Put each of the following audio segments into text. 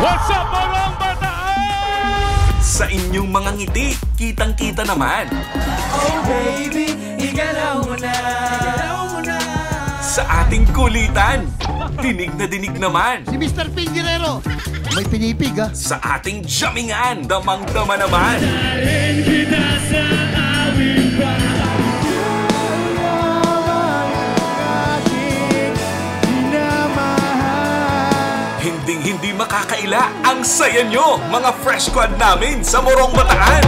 What's up, Morong Bataan? Sa inyong mga ngiti, kitang-kita naman. Oh baby, igalaw mo na Igalaw mo na Sa ating kulitan, dinig na dinig naman. Si Mr. Ping Guerrero. May pinipig ah. Sa ating jamingan, damang-dama naman. Hinding-hindi makakaila ang saya nyo, mga fresh squad namin sa Morong Bataan.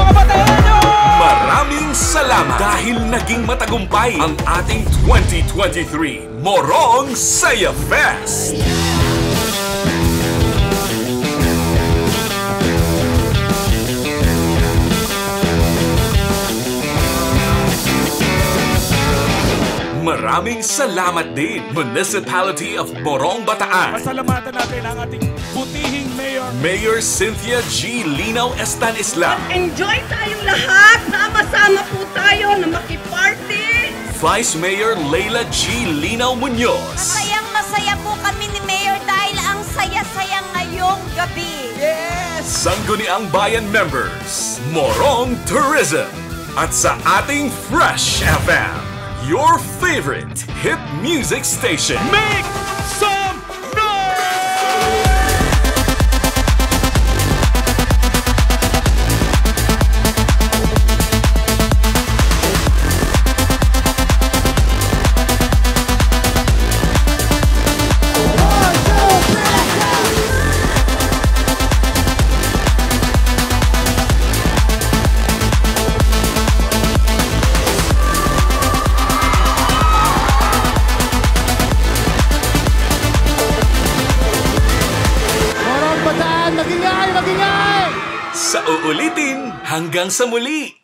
Maraming salamat dahil naging matagumpay ang ating 2023 Morong Saya Fest. Maraming salamat din, Municipality of Morong Bataan. Pasalamatan natin ang ating butihing mayor. Mayor Cynthia G. Linaw Estanisla, Enjoy tayong lahat! Sama-sama po tayo na makiparty! Vice Mayor Leila G. Linaw Munoz, Masayang masaya po kami ni Mayor dahil ang saya-saya ngayong gabi. Sangguniang Bayan members, Morong Tourism, at sa ating Fresh FM, your favorite hip music station. Make magingay! Sa uulitin, hanggang sa muli!